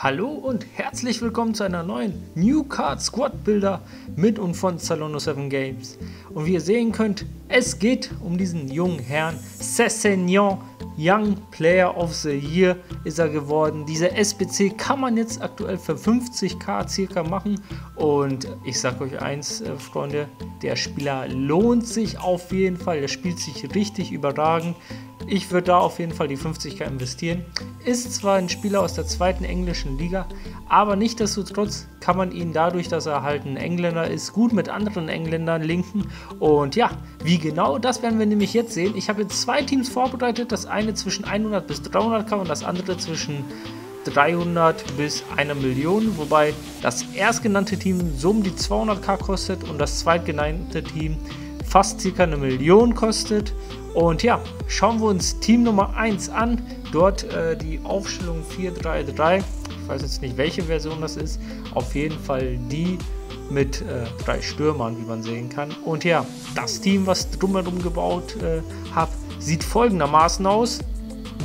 Hallo und herzlich willkommen zu einer neuen New Card Squad Builder mit und von Salono 7 Games. Und wie ihr sehen könnt, es geht um diesen jungen Herrn, Cessignon, Young Player of the Year ist er geworden. Diese SBC kann man jetzt aktuell für 50k circa machen. Und ich sag euch eins, äh, Freunde, der Spieler lohnt sich auf jeden Fall. Der spielt sich richtig überragend. Ich würde da auf jeden Fall die 50k investieren. Ist zwar ein Spieler aus der zweiten englischen Liga, aber nichtsdestotrotz kann man ihn dadurch, dass er halt ein Engländer ist, gut mit anderen Engländern linken. Und ja, wie genau, das werden wir nämlich jetzt sehen. Ich habe jetzt zwei Teams vorbereitet. Das eine zwischen 100 bis 300k und das andere zwischen 300 bis 1 Million, wobei das erstgenannte Team so um die 200k kostet und das zweitgenannte Team fast circa eine Million kostet. Und ja, schauen wir uns Team Nummer 1 an. Dort äh, die Aufstellung 433. Ich weiß jetzt nicht, welche Version das ist. Auf jeden Fall die mit äh, drei Stürmern, wie man sehen kann. Und ja, das Team, was drumherum gebaut äh, habe, sieht folgendermaßen aus.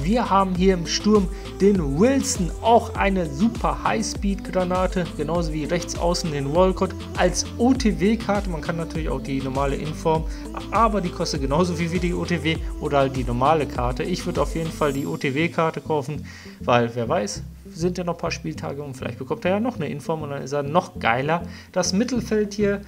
Wir haben hier im Sturm den Wilson, auch eine super High-Speed-Granate, genauso wie rechts außen den Walcott als OTW-Karte. Man kann natürlich auch die normale Inform, aber die kostet genauso viel wie die OTW oder halt die normale Karte. Ich würde auf jeden Fall die OTW-Karte kaufen, weil wer weiß, sind ja noch ein paar Spieltage und vielleicht bekommt er ja noch eine Inform und dann ist er noch geiler. Das Mittelfeld hier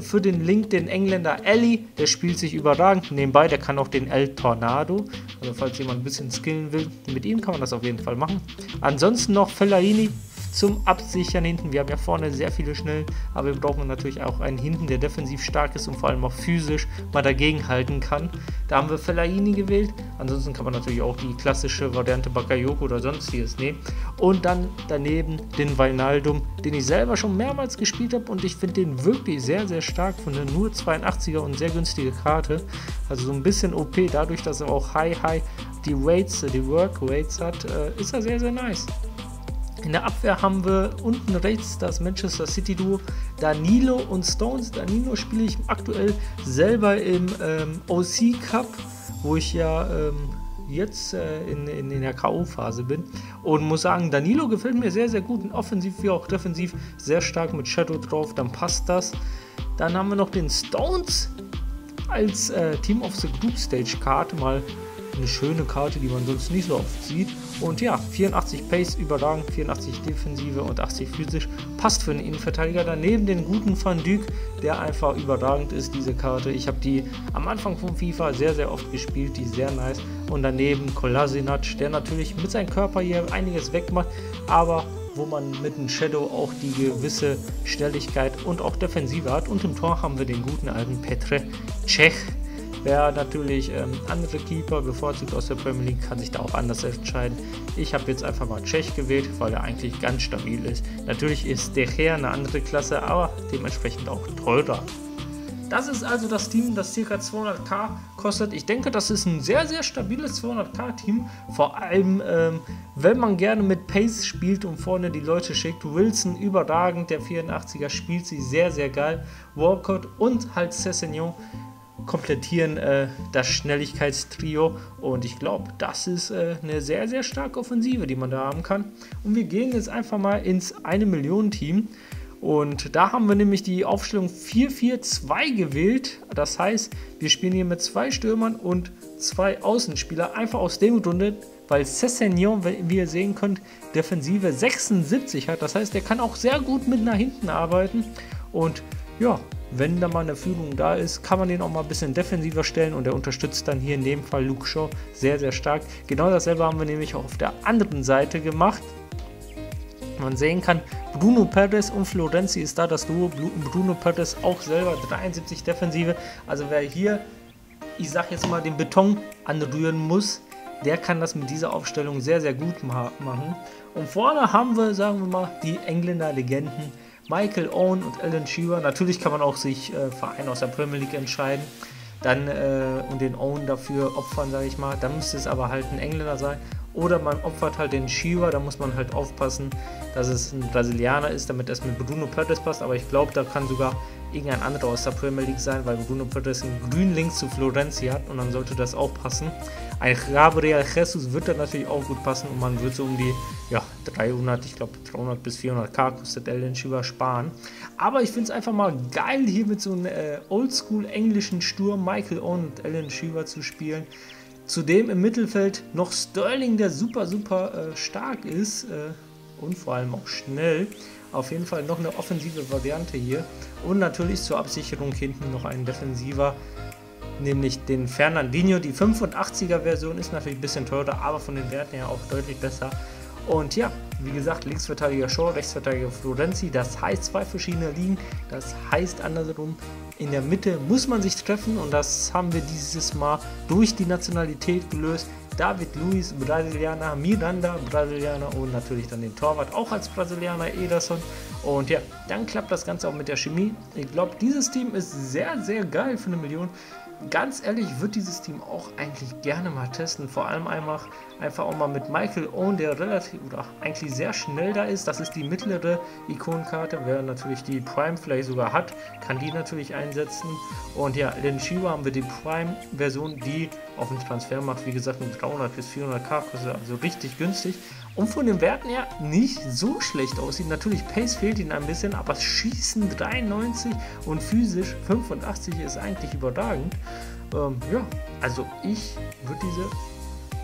für den Link, den Engländer Ellie, der spielt sich überragend. Nebenbei, der kann auch den El Tornado. Also falls jemand ein bisschen skillen will, mit ihm kann man das auf jeden Fall machen. Ansonsten noch Fellaini, zum Absichern hinten. Wir haben ja vorne sehr viele schnell, aber wir brauchen natürlich auch einen hinten, der defensiv stark ist und vor allem auch physisch mal dagegen halten kann. Da haben wir Fellaini gewählt. Ansonsten kann man natürlich auch die klassische Variante Bakayoko oder sonstiges nehmen. Und dann daneben den Weinaldum, den ich selber schon mehrmals gespielt habe und ich finde den wirklich sehr, sehr stark von der nur 82er und sehr günstige Karte. Also so ein bisschen OP, dadurch, dass er auch High, High die Weights, die Work Weights hat, äh, ist er sehr, sehr nice. In der Abwehr haben wir unten rechts das Manchester City Duo Danilo und Stones. Danilo spiele ich aktuell selber im ähm, OC Cup, wo ich ja ähm, jetzt äh, in, in, in, der K.O.-Phase bin. Und muss sagen, Danilo gefällt mir sehr, sehr gut. Und offensiv wie auch defensiv sehr stark mit Shadow drauf. Dann passt das. Dann haben wir noch den Stones als äh, Team of the Group Stage Karte mal eine schöne Karte, die man sonst nicht so oft sieht. Und ja, 84 Pace überragend, 84 Defensive und 80 physisch. Passt für einen Innenverteidiger. Daneben den guten Van Dyk, der einfach überragend ist, diese Karte. Ich habe die am Anfang von FIFA sehr, sehr oft gespielt, die ist sehr nice. Und daneben Kolasinac, der natürlich mit seinem Körper hier einiges wegmacht, aber wo man mit dem Shadow auch die gewisse Schnelligkeit und auch Defensive hat. Und im Tor haben wir den guten alten Petre Cech, Wer natürlich ähm, andere Keeper bevorzugt aus der Premier League, kann sich da auch anders entscheiden. Ich habe jetzt einfach mal Tschech gewählt, weil er eigentlich ganz stabil ist. Natürlich ist De Gea eine andere Klasse, aber dementsprechend auch teurer. Das ist also das Team, das ca. 200k kostet. Ich denke, das ist ein sehr, sehr stabiles 200k-Team. Vor allem, ähm, wenn man gerne mit Pace spielt und vorne die Leute schickt. Wilson überragend, der 84er spielt sie sehr, sehr geil. Walcott und halt Cessignon komplettieren äh, das Schnelligkeitstrio und ich glaube, das ist äh, eine sehr, sehr starke Offensive, die man da haben kann. Und wir gehen jetzt einfach mal ins 1 Millionen Team und da haben wir nämlich die Aufstellung 4-4-2 gewählt. Das heißt, wir spielen hier mit zwei Stürmern und zwei Außenspieler, einfach aus dem Grunde, weil Cessignon, wie ihr sehen könnt, Defensive 76 hat. Das heißt, er kann auch sehr gut mit nach hinten arbeiten und ja, wenn da mal eine Führung da ist, kann man den auch mal ein bisschen defensiver stellen und er unterstützt dann hier in dem Fall Luke Shaw sehr, sehr stark. Genau dasselbe haben wir nämlich auch auf der anderen Seite gemacht. Man sehen kann, Bruno Perez und Florenzi ist da das Duo. Bruno Perez auch selber 73 Defensive. Also wer hier, ich sag jetzt mal, den Beton anrühren muss, der kann das mit dieser Aufstellung sehr, sehr gut machen. Und vorne haben wir, sagen wir mal, die Engländer Legenden Michael Owen und Alan Shearer. Natürlich kann man auch sich äh, Vereine aus der Premier League entscheiden dann äh, und den Owen dafür opfern, sage ich mal. Dann müsste es aber halt ein Engländer sein. Oder man opfert halt den Shearer, da muss man halt aufpassen, dass es ein Brasilianer ist, damit es mit Bruno Perez passt. Aber ich glaube, da kann sogar irgendein anderer aus der Premier League sein, weil Bruno Perez einen grünen Link zu Florenzi hat und dann sollte das auch passen. Ein Gabriel Jesus wird dann natürlich auch gut passen und man wird so um die ja, 300, ich glaube 300 bis 400 K kostet Ellen Schieber sparen. Aber ich finde es einfach mal geil, hier mit so einem äh, oldschool englischen Sturm Michael Owen und Ellen Schieber zu spielen. Zudem im Mittelfeld noch Sterling, der super, super äh, stark ist äh, und vor allem auch schnell. Auf jeden Fall noch eine offensive Variante hier. Und natürlich zur Absicherung hinten noch ein defensiver, nämlich den Fernandinho. Die 85er Version ist natürlich ein bisschen teurer, aber von den Werten her auch deutlich besser. Und ja, wie gesagt, Linksverteidiger Shaw, Rechtsverteidiger Florenzi. Das heißt zwei verschiedene Ligen. Das heißt andersrum, in der Mitte muss man sich treffen und das haben wir dieses Mal durch die Nationalität gelöst. David Luiz, Brasilianer, Miranda, Brasilianer und natürlich dann den Torwart, auch als Brasilianer Ederson. Und ja, dann klappt das Ganze auch mit der Chemie. Ich glaube, dieses Team ist sehr, sehr geil für eine Million ganz ehrlich, ich würde dieses Team auch eigentlich gerne mal testen. Vor allem einfach, einfach auch mal mit Michael Owen, der relativ oder eigentlich sehr schnell da ist. Das ist die mittlere Ikonenkarte. Wer natürlich die Prime vielleicht sogar hat, kann die natürlich einsetzen. Und ja, Lin Shiva haben wir die Prime-Version, die auf dem Transfer macht, wie gesagt, mit 300 bis 400k kostet, also richtig günstig und von den Werten her nicht so schlecht aussieht. Natürlich, Pace fehlt ihnen ein bisschen, aber Schießen 93 und physisch 85 ist eigentlich überragend. Ähm, ja, also ich würde diese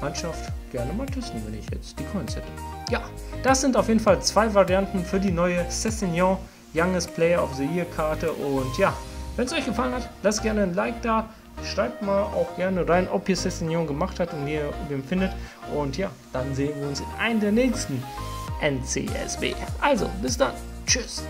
Mannschaft gerne mal testen, wenn ich jetzt die Coins hätte. Ja, das sind auf jeden Fall zwei Varianten für die neue Cessignon Youngest Player of the Year Karte. Und ja, wenn es euch gefallen hat, lasst gerne ein Like da. Schreibt mal auch gerne rein, ob ihr Sessignon gemacht habt und wie ihr den findet. Und ja, dann sehen wir uns in einem der nächsten NCSB. Also, bis dann. Tschüss.